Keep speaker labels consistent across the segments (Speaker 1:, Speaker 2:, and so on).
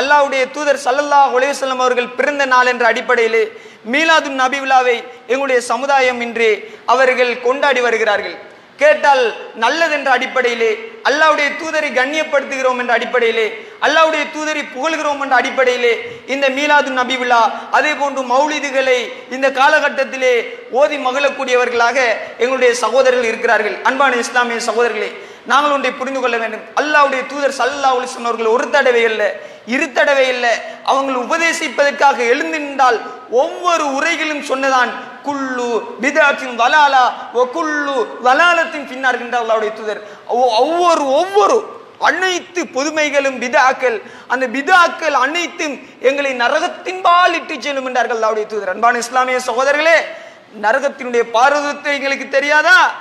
Speaker 1: அல்லாவுடைய தூதர் சல்லல்லா அலைஹி அவர்கள் பிறந்த நாள் என்ற அடிப்படையிலே மீலாது நபி விழாவை எங்களுடைய சமுதாயம் இன்று அவர்கள் கொண்டாடி வருகிறார்கள். கேட்டால் நல்லது என்ற அடிப்படையிலே அல்லாவுடைய தூதரை கண்ணியப்படுத்துகிறோம் என்ற அடிப்படையிலே அல்லாவுடைய தூதரை புகழ்கிறோம் என்ற அடிப்படையிலே இந்த மீலாது நபி விழா அதே போன்று மௌலிதுகளை இந்த காலகட்டத்திலே ஓதி மகிழக்கூடியவர்களாக எங்களுடைய சகோதரர்கள் இருக்கிறார்கள். அன்பான இஸ்லாமிய சகோதரர்களே நாங்கள் ஒன்றை புரிந்து கொள்ள வேண்டும். அல்லாவுடைய தூதர் சல்லா அலிஸ்லாம் அவர்கள் ஒரு தடவை இல்லை இரு தடவை இல்லை. அவங்களை உபதேசிப்பதற்காக எழுந்து நின்றால் ஒவ்வொரு உரைகளும் சொன்னதான் குள்ளு பிதாத்தின் வலாலா ஒ குள்ளு வலாலத்தின் பின்னார் என்ற தூதர். ஒ- ஒவ்வொரு ஒவ்வொரு அனைத்து புதுமைகளும் பிதாக்கள் அந்த பிதாக்கள் அனைத்தும் எங்களை நரகத்தின்பால் இட்டு செல்லும் என்றார்கள் அல்லாஹ்வுடைய தூதர். அன்பான இஸ்லாமிய சகோதரர்களே நரகத்தினுடைய பாரதத்தை எங்களுக்கு தெரியாதா?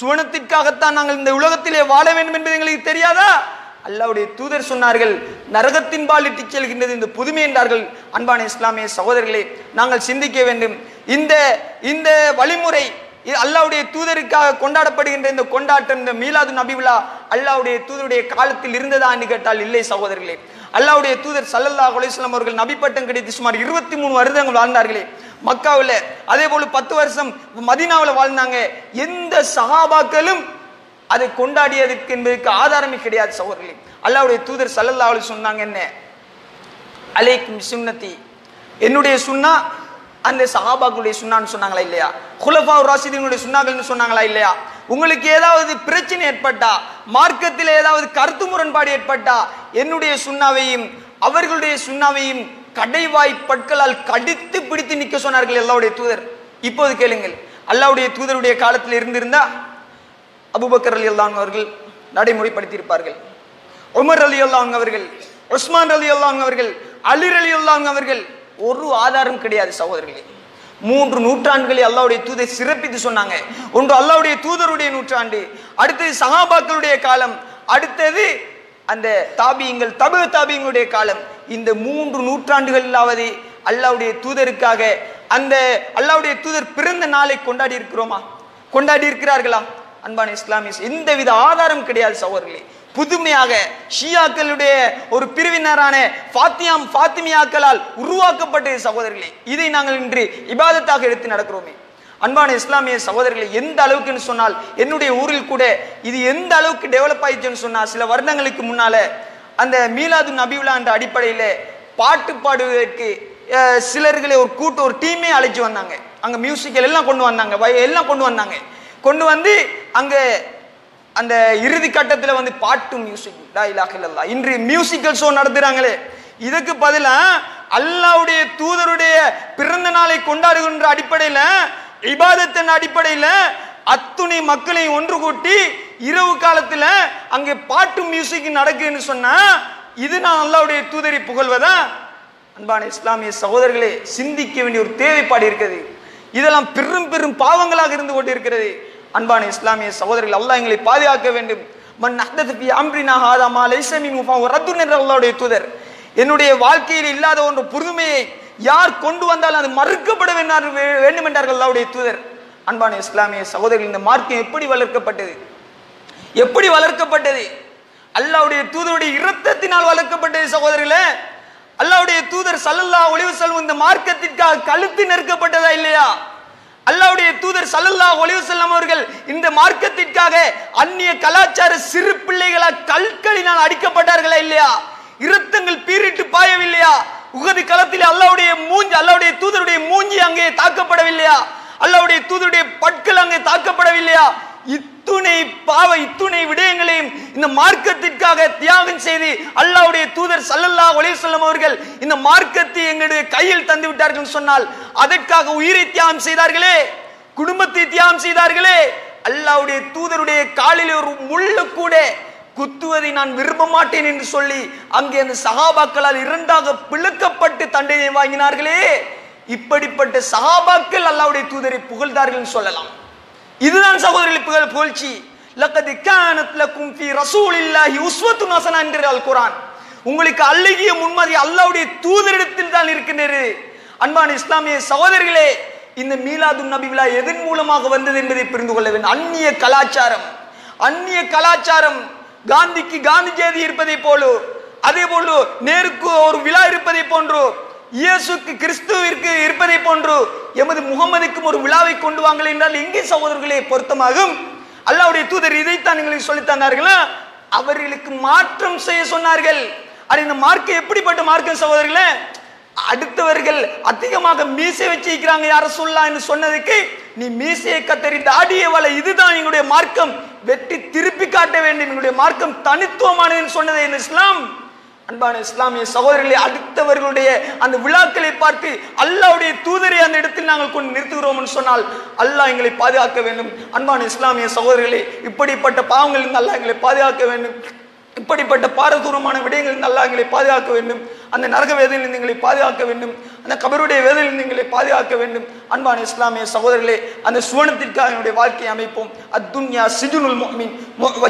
Speaker 1: சுவனத்திற்காகத்தான் நாங்கள் இந்த உலகத்திலே வாழ வேண்டும் என்பது எங்களுக்கு தெரியாதா? அல்லாவுடைய தூதர் சொன்னார்கள் நரகத்தின்பால் இட்டுச் செல்கின்றது இந்த புதுமை என்றார்கள். அன்பான இஸ்லாமிய சகோதரர்களே நாங்கள் சிந்திக்க வேண்டும். இந்த இந்த வழிமுறை அல்லாவுடைய தூதருக்காக கொண்டாடப்படுகின்ற இந்த கொண்டாட்டம் இந்த மீலாது நபி விழா அல்லாவுடைய தூதருடைய காலத்தில் இருந்ததா என்று கேட்டால் இல்லை சகோதரர்களே. அல்லாவுடைய தூதர் சல்லல்லா அலைஹி அவர்கள் நபிப்பட்டம் கிடைத்து சுமார் இருபத்தி மூணு வருடங்கள் வாழ்ந்தார்களே. மக்காவில் அதே போல பத்து வருஷம் மதீனாவில் வாழ்ந்தாங்க. எந்த சஹாபாக்களும் அதை கொண்டாடியதுக்கு என்பதற்கு ஆதாரமே கிடையாது சகோதரர்களே. அல்லாவுடைய தூதர் சல்லல்லா அலைஹி சொன்னாங்க என்ன? அலைக்கும் சுண்ணத்தி என்னுடைய சுன்னா அந்த சஹாபாக்களுடைய சுண்ணான்னு சொன்னாங்களா இல்லையா? குலஃபா ராசிதினுடைய சுன்னாக்கள்னு சொன்னாங்களா இல்லையா? உங்களுக்கு ஏதாவது பிரச்சனை ஏற்பட்டா மார்க்கத்தில் ஏதாவது கருத்து முரண்பாடு ஏற்பட்டா என்னுடைய சுண்ணாவையும் அவர்களுடைய சுண்ணாவையும் கடைவாய் பற்களால் கடித்து பிடித்து நிற்க சொன்னார்கள் அல்லாவுடைய தூதர். இப்போது கேளுங்கள். அல்லாவுடைய தூதருடைய காலத்தில் இருந்திருந்தா அபூபக்கர் அலி அல்லான் அவர்கள் நடைமுறைப்படுத்தியிருப்பார்கள். உமர் அலி அல்லான் அவர்கள் உஸ்மான் அலி அல்லான் அவர்கள் அலிர் அலி அல்லான் அவர்கள் ஒரு ஆதாரம் கிடையாது சகோதரர்களே. மூன்று நூற்றாண்டுகளை அல்லாவுடைய தூதை சிறப்பித்து சொன்னாங்க. ஒன்று அல்லாவுடைய தூதருடைய நூற்றாண்டு அடுத்தது சஹாபாக்களுடைய காலம் அடுத்தது அந்த தாபியங்கள் தபு தாபியங்களுடைய காலம். இந்த மூன்று நூற்றாண்டுகளாவது அல்லாவுடைய தூதருக்காக அந்த அல்லாவுடைய தூதர் பிறந்த நாளை கொண்டாடி இருக்கிறோமா கொண்டாடி இருக்கிறார்களா அன்பான இஸ்லாமிய எந்தவித ஆதாரம் கிடையாது சகோதரர்களே. புதுமையாக ஷியாக்களுடைய ஒரு பிரிவினரான ஃபாத்தியாம் ஃபாத்திமியாக்களால் உருவாக்கப்பட்ட சகோதரர்களே. இதை நாங்கள் இன்று இபாதத்தாக எடுத்து நடக்கிறோமே. அன்பான இஸ்லாமிய சகோதரர்களை எந்த அளவுக்குன்னு சொன்னால் என்னுடைய ஊரில் கூட இது எந்த அளவுக்கு டெவலப் ஆயிடுச்சுன்னு சொன்னால் சில வருடங்களுக்கு முன்னால அந்த மீலாது நபிவுலா என்ற அடிப்படையில் பாட்டு பாடுவதற்கு சிலர்களை ஒரு கூட்டு ஒரு டீமே அழைச்சி வந்தாங்க. அங்கே மியூசிக்கல் எல்லாம் கொண்டு வந்தாங்க வய- எல்லாம் கொண்டு வந்தாங்க. கொண்டு வந்து அங்கே அந்த இறுதி கட்டத்தில் வந்து பாட்டு மியூசிக் லா இலாஹ இன்று மியூசிக்கல் ஷோ நடத்துகிறாங்களே இதுக்கு பதிலாக அல்லாவுடைய தூதருடைய பிறந்த நாளை கொண்டாடுகின்ற அடிப்படையில் இபாதத்தின் அடிப்படையில் அத்துணை மக்களை ஒன்று கூட்டி இரவு காலத்தில் அங்கே பாட்டு மியூசிக் நடக்குன்னு சொன்னால் இது நான் அல்லாவுடைய தூதரை புகழ்வதா? அன்பான இஸ்லாமிய சகோதரர்களே சிந்திக்க வேண்டிய ஒரு தேவைப்பாடு இருக்குது இதெல்லாம் பெரும் பெரும் பாவங்களாக இருந்து கொண்டிருக்கிறது. அன்பான இஸ்லாமிய சகோதரர்கள் அல்லாஹ் எங்களை பாதுகாக்க வேண்டும். மன் அஹ்தத் அம்ரினா ஹாதா மா லைஸ ரத்துன் என்ற தூதர். என்னுடைய வாழ்க்கையில் இல்லாத ஒன்று புதுமையை யார் கொண்டு வந்தாலும் அது மறுக்கப்பட வேண்டும் என்றார்கள் அல்லாவுடைய தூதர். அன்பான இஸ்லாமிய சகோதரர்கள் இந்த மார்க்கம் எப்படி வளர்க்கப்பட்டது? எப்படி வளர்க்கப்பட்டது? அல்லாவுடைய தூதருடைய இரத்தத்தினால் வளர்க்கப்பட்டது சகோதரர்களே அல்லாவுடைய தூதர் சல்லல்லா ஒளிவு செல்வம் இந்த மார்க்கத்திற்காக கழுத்து நெருக்கப்பட்டதா இல்லையா? அல்லாவுடைய தூதர் சல்லல்லா ஒளிவு செல்லம் அவர்கள் இந்த மார்க்கத்திற்காக அந்நிய கலாச்சார சிறு பிள்ளைகளால் கல்களினால் அடிக்கப்பட்டார்களா இல்லையா? இரத்தங்கள் பீரிட்டு பாயவில்லையா? உகது களத்தில் அல்லாவுடைய மூஞ்சி அல்லாவுடைய தூதருடைய மூஞ்சி அங்கே தாக்கப்படவில்லையா? அல்லாவுடைய தூதருடைய பற்கள் அங்கே தாக்கப்படவில்லையா? இத்துணை பாவ இத்துணை விடயங்களையும் இந்த மார்க்கத்திற்காக தியாகம் செய்து அல்லாவுடைய தூதர் சல்லல்லா அலைஹி வஸல்லம் அவர்கள் இந்த மார்க்கத்தை எங்களுடைய கையில் தந்து விட்டார்கள் சொன்னால் அதற்காக உயிரை தியாகம் செய்தார்களே குடும்பத்தை தியாகம் செய்தார்களே அல்லாவுடைய தூதருடைய காலில் ஒரு முள்ளு கூட குத்துவதை நான் விரும்ப மாட்டேன் என்று சொல்லி அங்கே அந்த சகாபாக்களால் இரண்டாக பிளக்கப்பட்டு தண்டனை வாங்கினார்களே இப்படிப்பட்ட சகாபாக்கள் அல்லாவுடைய தூதரை புகழ்ந்தார்கள் சொல்லலாம். இதுதான் சகோதரர்கள் புகழ் புகழ்ச்சி. லக்கது கானத் லக்கும் ஃபீ ரசூலில்லாஹி உஸ்வத்துன் ஹஸனா என்கிற அல் உங்களுக்கு அழுகிய முன்மதி அல்லாவுடைய தூதரிடத்தில் தான் இருக்கின்றது. அன்பான இஸ்லாமிய சகோதரிகளே இந்த மீலாது நபி விழா எதன் மூலமாக வந்தது என்பதை புரிந்து கொள்ள வேண்டும். அந்நிய கலாச்சாரம். அந்நிய கலாச்சாரம். காந்திக்கு காந்தி ஜெயதி இருப்பதை போல அதே போன்று நேருக்கு ஒரு விழா இருப்பதை போன்று இயேசுக்கு கிறிஸ்துவிற்கு இருப்பதை போன்று எமது முகமதுக்கும் ஒரு விழாவை கொண்டு வாங்கள் என்றால் எங்கே சகோதரர்களே பொருத்தமாகும்? அல்லாவுடைய தூதர் இதைத்தான் எங்களுக்கு சொல்லித் தந்தார்களா? அவர்களுக்கு மாற்றம் செய்ய சொன்னார்கள். அது இந்த மார்க்கம் எப்படிப்பட்ட மார்க்கம் சகோதரர்களே? அடுத்தவர்கள் அதிகமாக மீசை வச்சிருக்கிறாங்க யார சொல்லலாம் என்று சொன்னதுக்கு நீ மீசையை கத்தறி தாடிய வலை இதுதான் எங்களுடைய மார்க்கம். வெட்டி திருப்பி காட்ட வேண்டும். எங்களுடைய மார்க்கம் தனித்துவமானது சொன்னது என்ன இஸ்லாம்? அன்பான இஸ்லாமிய சகோதரர்களை அடுத்தவர்களுடைய அந்த விழாக்களை பார்த்து அல்லாவுடைய தூதரை அந்த இடத்தில் நாங்கள் கொண்டு நிறுத்துகிறோம் சொன்னால் அல்லாஹ் எங்களை பாதுகாக்க வேண்டும். அன்பான இஸ்லாமிய சகோதரர்களே இப்படிப்பட்ட பாவங்களில் அல்லாஹ் எங்களை பாதுகாக்க வேண்டும். இப்படிப்பட்ட பாரதூரமான விடயங்களில் அல்லாஹ் எங்களை பாதுகாக்க வேண்டும். அந்த நரக வேதையிலிருந்து எங்களை பாதுகாக்க வேண்டும். அந்த கபருடைய வேதையிலிருந்து எங்களை பாதுகாக்க வேண்டும். அன்பான இஸ்லாமிய சகோதரர்களே அந்த சுவனத்திற்காக என்னுடைய வாழ்க்கையை அமைப்போம். அத்துன்யா சிஜுனுல் முஹ்மின்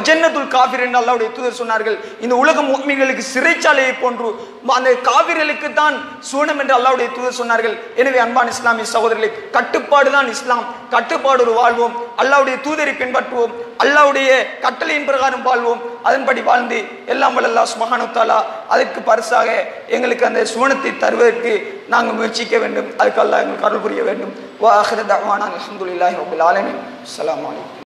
Speaker 1: ஜன்னத்துல் காஃபிர் என்று அல்லாவுடைய தூதர் சொன்னார்கள். இந்த உலக முஹ்மின்களுக்கு சிறைச்சாலையை போன்று அந்த காவிர்களுக்கு தான் சுவனம் என்று அல்லாவுடைய தூதர் சொன்னார்கள். எனவே அன்பான இஸ்லாமிய சகோதரர்களே கட்டுப்பாடு தான் இஸ்லாம். கட்டுப்பாடு ஒரு வாழ்வோம். அல்லாவுடைய தூதரை பின்பற்றுவோம். அல்லாவுடைய கட்டளையின் பிரகாரம் வாழ்வோம். அதன்படி வாழ்ந்து எல்லாம் வல்ல சுமகானுத்தாலா அதற்கு பரிசாக எங்களுக்கு அந்த சுவனத்தை தருவதற்கு நாங்கள் முயற்சிக்க வேண்டும். அதுக்கு எங்கள் எங்களுக்கு அருள் புரிய வேண்டும். வாஹிர ஆஹிரு தஅவானா ரபுல் ஆலமின். அலாம் வலைக்கம்